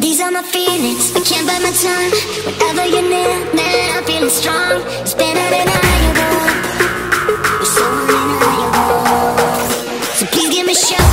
These are my feelings, I can't bite my tongue. Whenever you're near, man, I'm feeling strong. It's undeniable You're so undeniable So please give me shelter, cause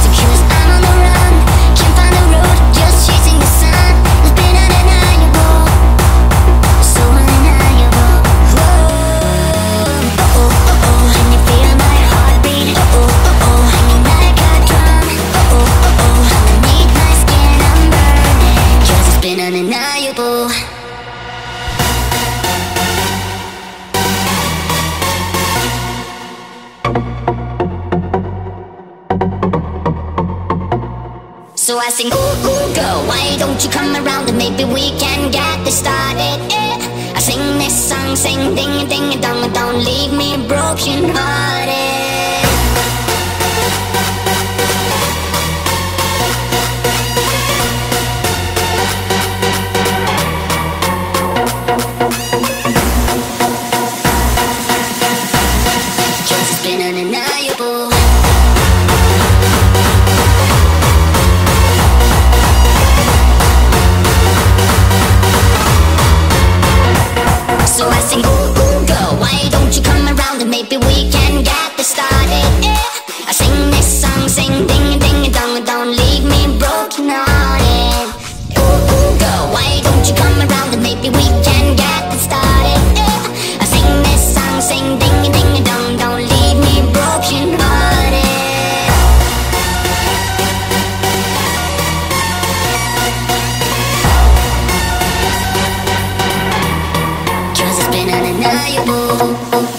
So I sing, ooh, ooh, girl, why don't you come around and maybe we can get this started, yeah. I sing this song, sing ding, a ding, a dong, don't leave me broken hearted. It's been undeniable. Ooh, girl, why don't you come around and maybe we can get started. I sing this song, sing ding, ding, dong, don't leave me broken hearted. Cause it's been undeniable